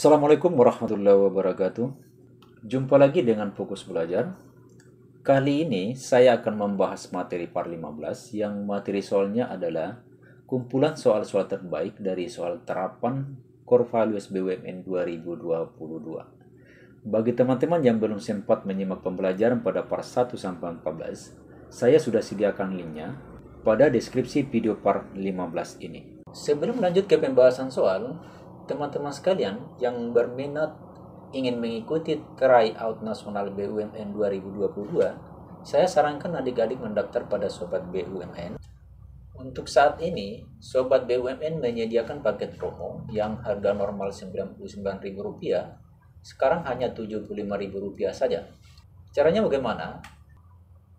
Assalamualaikum warahmatullahi wabarakatuh. Jumpa lagi dengan Fokus Belajar. Kali ini saya akan membahas materi PAR 15 yang materi soalnya adalah kumpulan soal-soal terbaik dari soal terapan Core Values BUMN 2022. Bagi teman-teman yang belum sempat menyimak pembelajaran pada PAR 1 sampai 14, saya sudah sediakan linknya pada deskripsi video PAR 15 ini. Sebelum lanjut ke pembahasan soal, teman-teman sekalian yang berminat ingin mengikuti tryout nasional BUMN 2022, saya sarankan adik-adik mendaftar pada Sobat BUMN. Untuk saat ini, Sobat BUMN menyediakan paket promo yang harga normal Rp99.000, sekarang hanya Rp75.000 saja. Caranya bagaimana?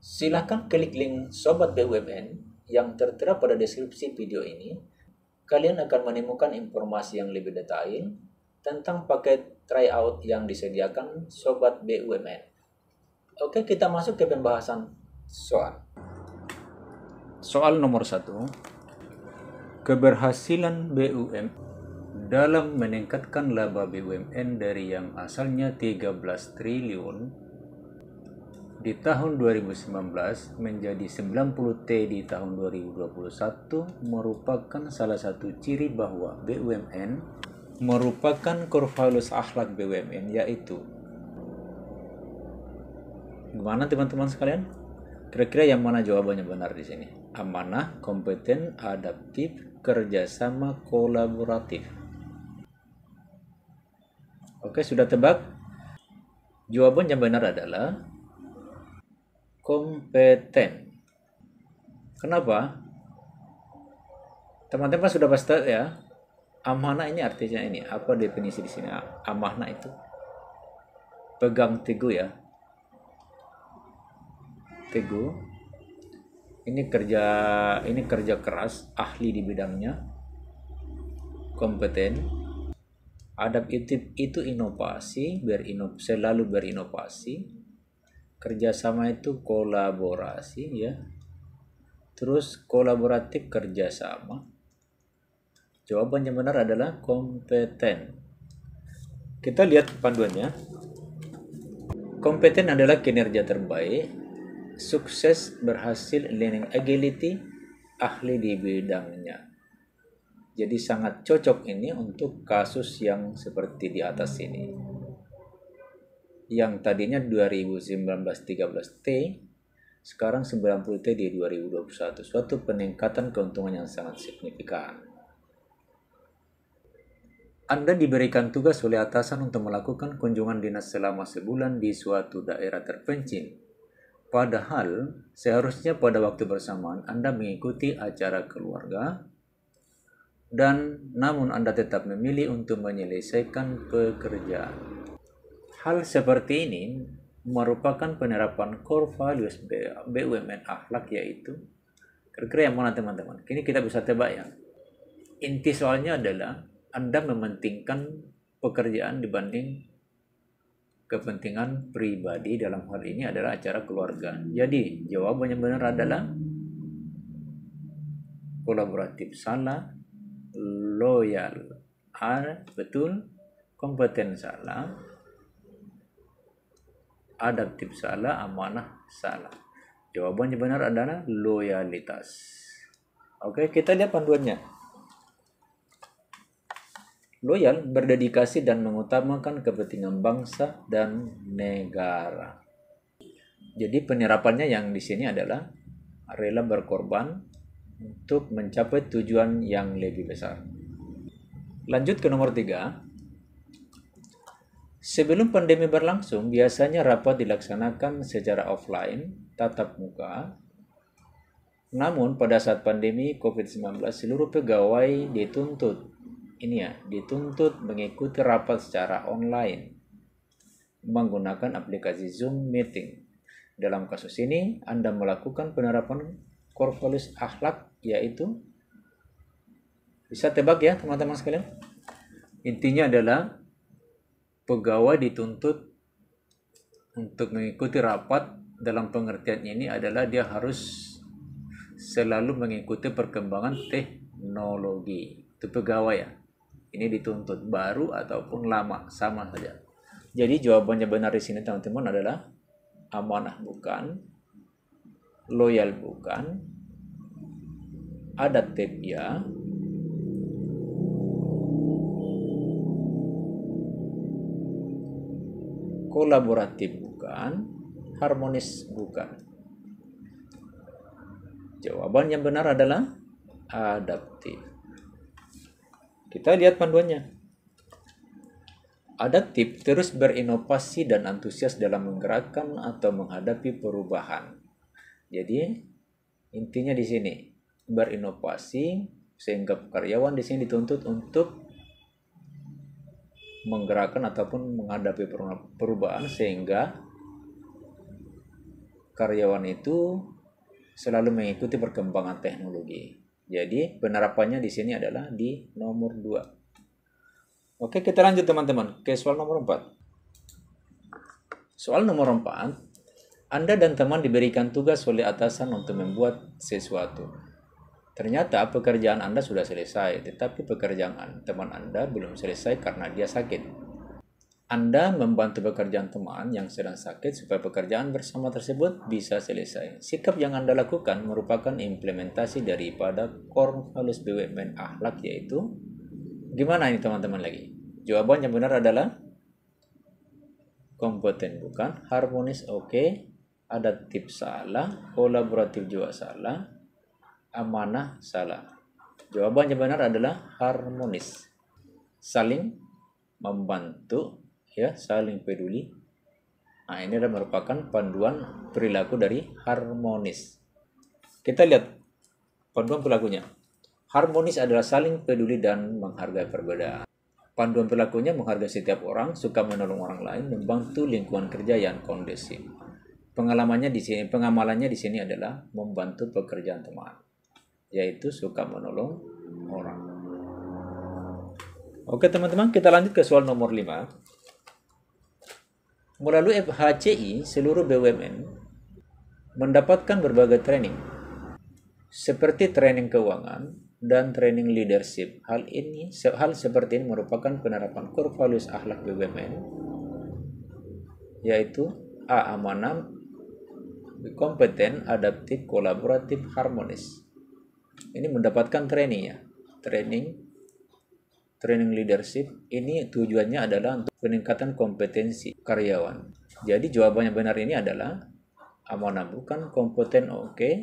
Silahkan klik link Sobat BUMN yang tertera pada deskripsi video ini kalian akan menemukan informasi yang lebih detail tentang paket tryout yang disediakan Sobat BUMN. Oke, kita masuk ke pembahasan soal. Soal nomor satu, keberhasilan BUMN dalam meningkatkan laba BUMN dari yang asalnya 13 triliun di tahun 2019 menjadi 90T di tahun 2021 merupakan salah satu ciri bahwa BUMN merupakan kurvalus akhlak BUMN yaitu gimana teman-teman sekalian? Kira-kira yang mana jawabannya benar di sini? Amanah, kompeten, adaptif, kerjasama, kolaboratif. Oke, sudah tebak? Jawaban yang benar adalah kompeten. Kenapa? Teman-teman sudah pasti ya. Amanah ini artinya ini. Apa definisi di sini? Amanah itu pegang teguh ya. Teguh. Ini kerja ini kerja keras, ahli di bidangnya. Kompeten. Adaptif itu inovasi, berinov selalu berinovasi kerjasama itu kolaborasi ya. Terus kolaboratif kerjasama. Jawaban yang benar adalah kompeten. Kita lihat panduannya. Kompeten adalah kinerja terbaik sukses berhasil learning agility ahli di bidangnya. Jadi sangat cocok ini untuk kasus yang seperti di atas ini yang tadinya 2019 13 T sekarang 90 T di 2021 suatu peningkatan keuntungan yang sangat signifikan. Anda diberikan tugas oleh atasan untuk melakukan kunjungan dinas selama sebulan di suatu daerah terpencil. Padahal seharusnya pada waktu bersamaan Anda mengikuti acara keluarga dan namun Anda tetap memilih untuk menyelesaikan pekerjaan Hal seperti ini merupakan penerapan core values BUMN akhlak yaitu kira-kira yang mana teman-teman? Kini kita bisa tebak ya. Inti soalnya adalah Anda mementingkan pekerjaan dibanding kepentingan pribadi dalam hal ini adalah acara keluarga. Jadi jawaban yang benar adalah kolaboratif salah, loyal A betul, kompeten salah, adaptif salah, amanah salah. Jawaban yang benar adalah loyalitas. Oke, kita lihat panduannya. Loyal berdedikasi dan mengutamakan kepentingan bangsa dan negara. Jadi penerapannya yang di sini adalah rela berkorban untuk mencapai tujuan yang lebih besar. Lanjut ke nomor tiga. Sebelum pandemi berlangsung, biasanya rapat dilaksanakan secara offline, tatap muka. Namun pada saat pandemi COVID-19, seluruh pegawai dituntut ini ya, dituntut mengikuti rapat secara online menggunakan aplikasi Zoom Meeting. Dalam kasus ini, Anda melakukan penerapan korpolis akhlak yaitu bisa tebak ya teman-teman sekalian. Intinya adalah pegawai dituntut untuk mengikuti rapat dalam pengertian ini adalah dia harus selalu mengikuti perkembangan teknologi. Itu pegawai ya. Ini dituntut baru ataupun lama, sama saja. Jadi jawabannya benar di sini teman-teman adalah amanah bukan, loyal bukan, adaptif ya, kolaboratif bukan, harmonis bukan. Jawaban yang benar adalah adaptif. Kita lihat panduannya. Adaptif terus berinovasi dan antusias dalam menggerakkan atau menghadapi perubahan. Jadi intinya di sini berinovasi sehingga karyawan di sini dituntut untuk menggerakkan ataupun menghadapi perubahan sehingga karyawan itu selalu mengikuti perkembangan teknologi. Jadi penerapannya di sini adalah di nomor 2. Oke, kita lanjut teman-teman ke soal nomor 4. Soal nomor 4, Anda dan teman diberikan tugas oleh atasan untuk membuat sesuatu. Ternyata pekerjaan Anda sudah selesai, tetapi pekerjaan teman Anda belum selesai karena dia sakit. Anda membantu pekerjaan teman yang sedang sakit supaya pekerjaan bersama tersebut bisa selesai. Sikap yang Anda lakukan merupakan implementasi daripada core values BUMN akhlak yaitu gimana ini teman-teman lagi? Jawaban yang benar adalah kompeten bukan, harmonis oke, okay, adaptif salah, kolaboratif juga salah, amanah salah. Jawaban yang benar adalah harmonis. Saling membantu ya saling peduli. Nah ini adalah merupakan panduan perilaku dari harmonis. Kita lihat panduan perilakunya. Harmonis adalah saling peduli dan menghargai perbedaan. Panduan perilakunya menghargai setiap orang suka menolong orang lain membantu lingkungan kerja yang kondusif. Pengalamannya di sini pengamalannya di sini adalah membantu pekerjaan teman yaitu suka menolong orang Oke teman-teman kita lanjut ke soal nomor 5 Melalui FHCI, seluruh BUMN mendapatkan berbagai training, seperti training keuangan dan training leadership. Hal ini, hal seperti ini merupakan penerapan core values akhlak BUMN, yaitu A. Amanah, kompeten, adaptif, kolaboratif, harmonis. Ini mendapatkan training ya, training training leadership ini tujuannya adalah untuk peningkatan kompetensi karyawan. Jadi jawabannya benar ini adalah amanah bukan, kompeten oke, okay,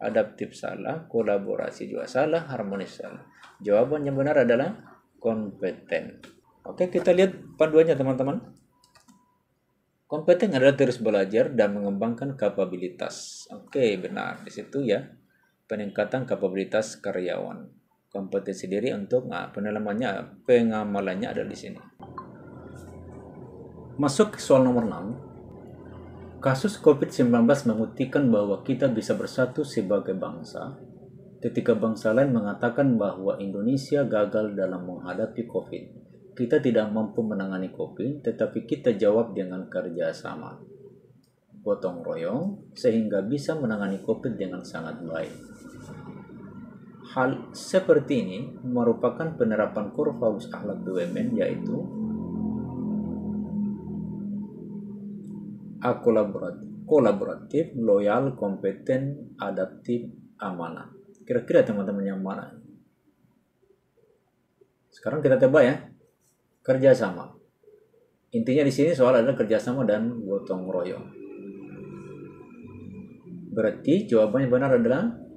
adaptif salah, kolaborasi juga salah, harmonis salah. Jawaban yang benar adalah kompeten. Oke, kita lihat panduannya teman-teman. Kompeten adalah terus belajar dan mengembangkan kapabilitas. Oke, benar. Di situ ya, peningkatan kapabilitas karyawan kompetensi diri untuk nah, penelamannya pengamalannya ada di sini. Masuk ke soal nomor 6. Kasus COVID-19 membuktikan bahwa kita bisa bersatu sebagai bangsa ketika bangsa lain mengatakan bahwa Indonesia gagal dalam menghadapi COVID. Kita tidak mampu menangani COVID, tetapi kita jawab dengan kerjasama. Gotong royong, sehingga bisa menangani COVID dengan sangat baik. Hal seperti ini merupakan penerapan kurva akhlak BUMN yaitu A kolaboratif, kolaboratif, loyal, kompeten, adaptif, amanah. Kira-kira teman-teman yang mana? Sekarang kita tebak ya. Kerjasama. Intinya di sini soal adalah kerjasama dan gotong royong. Berarti jawabannya benar adalah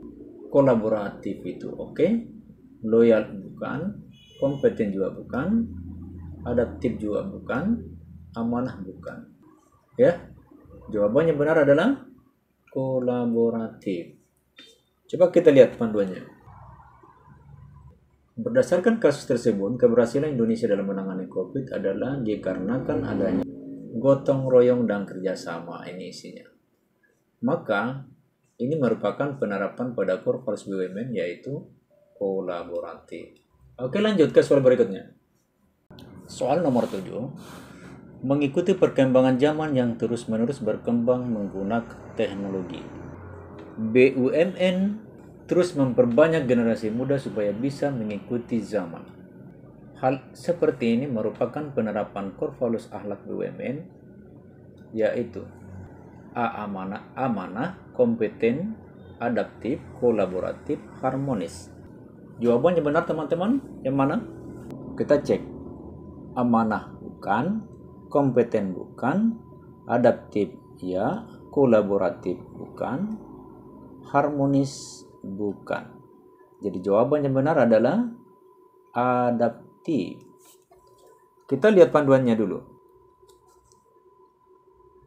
kolaboratif itu oke okay? loyal bukan kompeten juga bukan adaptif juga bukan amanah bukan ya jawabannya benar adalah kolaboratif coba kita lihat panduannya Berdasarkan kasus tersebut, keberhasilan Indonesia dalam menangani COVID adalah dikarenakan adanya gotong royong dan kerjasama ini isinya. Maka ini merupakan penerapan pada korporasi BUMN yaitu kolaboratif. Oke lanjut ke soal berikutnya. Soal nomor 7. Mengikuti perkembangan zaman yang terus-menerus berkembang menggunakan teknologi. BUMN terus memperbanyak generasi muda supaya bisa mengikuti zaman. Hal seperti ini merupakan penerapan core values akhlak BUMN yaitu A amanah, amanah, kompeten, adaptif, kolaboratif, harmonis. Jawabannya benar teman-teman? Yang mana? Kita cek. Amanah bukan, kompeten bukan, adaptif ya, kolaboratif bukan, harmonis bukan. Jadi jawaban yang benar adalah adaptif. Kita lihat panduannya dulu.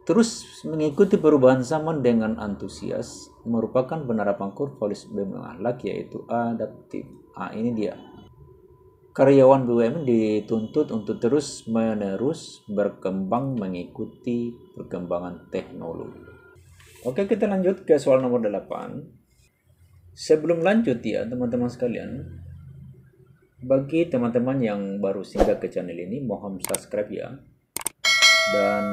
Terus mengikuti perubahan zaman dengan antusias merupakan penerapan kurvalis BUMN yaitu adaptif. Ah ini dia. Karyawan BUMN dituntut untuk terus menerus berkembang mengikuti perkembangan teknologi. Oke, kita lanjut ke soal nomor 8. Sebelum lanjut ya, teman-teman sekalian, bagi teman-teman yang baru singgah ke channel ini, mohon subscribe ya. Dan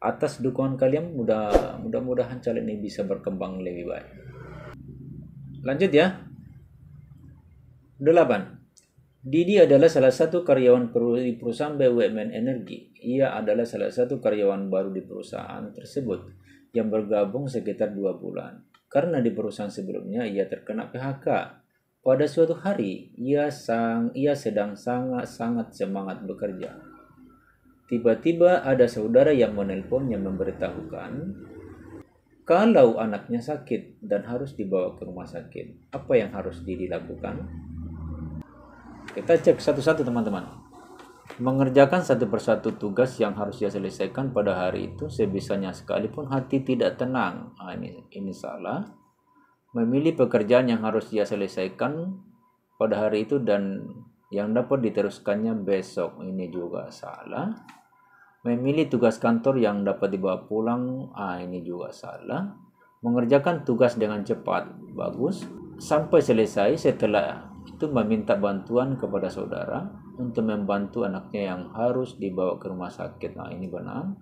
atas dukungan kalian mudah mudah-mudahan channel ini bisa berkembang lebih baik. Lanjut ya. 8. Didi adalah salah satu karyawan di perusahaan BUMN Energi. Ia adalah salah satu karyawan baru di perusahaan tersebut yang bergabung sekitar dua bulan. Karena di perusahaan sebelumnya ia terkena PHK pada suatu hari, ia sang ia sedang sangat-sangat semangat bekerja. Tiba-tiba ada saudara yang menelponnya memberitahukan kalau anaknya sakit dan harus dibawa ke rumah sakit. Apa yang harus dilakukan? Kita cek satu-satu teman-teman. Mengerjakan satu persatu tugas yang harus dia selesaikan pada hari itu sebisanya sekalipun hati tidak tenang. Nah, ini ini salah memilih pekerjaan yang harus dia selesaikan pada hari itu dan yang dapat diteruskannya besok. Ini juga salah. Memilih tugas kantor yang dapat dibawa pulang. Ah ini juga salah. Mengerjakan tugas dengan cepat. Bagus. Sampai selesai setelah itu meminta bantuan kepada saudara untuk membantu anaknya yang harus dibawa ke rumah sakit. Nah ini benar.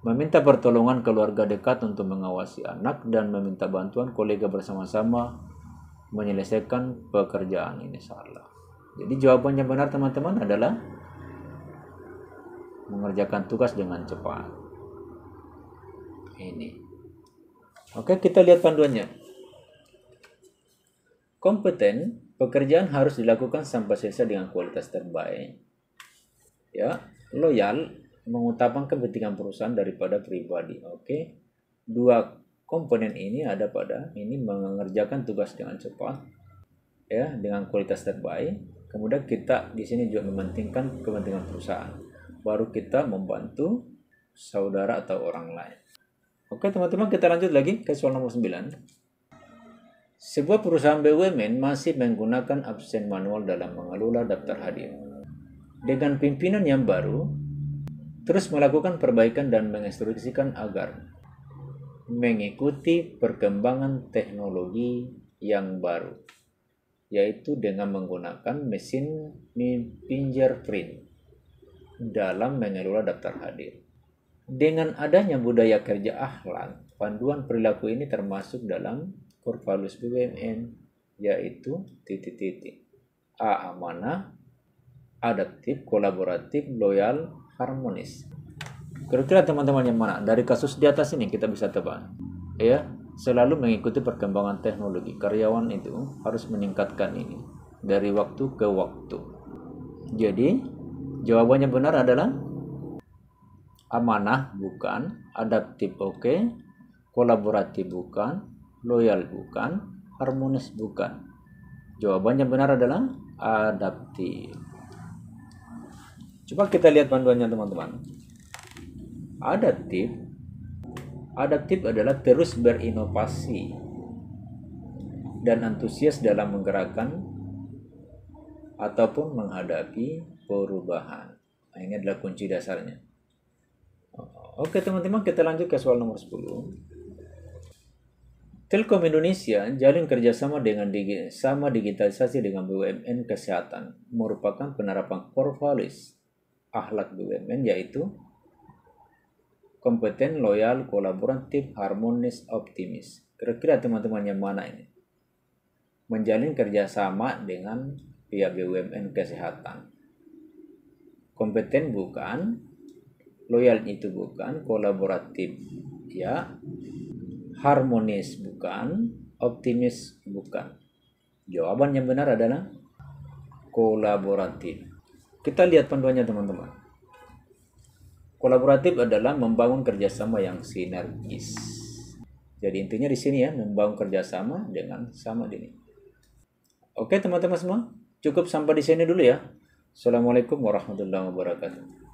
Meminta pertolongan keluarga dekat untuk mengawasi anak dan meminta bantuan kolega bersama-sama menyelesaikan pekerjaan. Ini salah. Jadi jawaban yang benar teman-teman adalah mengerjakan tugas dengan cepat. Ini. Oke, kita lihat panduannya. Kompeten, pekerjaan harus dilakukan sampai selesai dengan kualitas terbaik. Ya, loyal, mengutamakan kepentingan perusahaan daripada pribadi. Oke. Dua komponen ini ada pada ini mengerjakan tugas dengan cepat ya, dengan kualitas terbaik. Kemudian kita di sini juga mementingkan kepentingan perusahaan. Baru kita membantu saudara atau orang lain. Oke, teman-teman, kita lanjut lagi ke soal nomor 9. Sebuah perusahaan BUMN masih menggunakan absen manual dalam mengelola daftar hadir. Dengan pimpinan yang baru, terus melakukan perbaikan dan menginstruksikan agar mengikuti perkembangan teknologi yang baru, yaitu dengan menggunakan mesin fingerprint dalam mengelola daftar hadir. Dengan adanya budaya kerja akhlak, panduan perilaku ini termasuk dalam core values BUMN, yaitu titik-titik. A. Amanah, adaptif, kolaboratif, loyal, harmonis. Kira-kira teman-teman yang mana? Dari kasus di atas ini kita bisa tebak. Ya, selalu mengikuti perkembangan teknologi. Karyawan itu harus meningkatkan ini dari waktu ke waktu. Jadi, jawabannya benar adalah amanah bukan, adaptif oke, okay, kolaboratif bukan, loyal bukan, harmonis bukan. Jawabannya benar adalah adaptif. Coba kita lihat panduannya teman-teman. Adaptif Adaptif adalah terus berinovasi dan antusias dalam menggerakkan ataupun menghadapi perubahan. Nah, ini adalah kunci dasarnya. Oke teman-teman kita lanjut ke soal nomor 10. Telkom Indonesia jalin kerjasama dengan digi sama digitalisasi dengan BUMN Kesehatan merupakan penerapan core akhlak BUMN yaitu kompeten, loyal, kolaboratif, harmonis, optimis. Kira-kira teman-teman yang mana ini? Menjalin kerjasama dengan pihak BUMN kesehatan. Kompeten bukan, loyal itu bukan, kolaboratif ya, harmonis bukan, optimis bukan. Jawaban yang benar adalah kolaboratif. Kita lihat panduannya teman-teman. Kolaboratif adalah membangun kerjasama yang sinergis. Jadi intinya di sini ya, membangun kerjasama dengan sama ini. Oke teman-teman semua, cukup sampai di sini dulu ya. Assalamualaikum warahmatullahi wabarakatuh.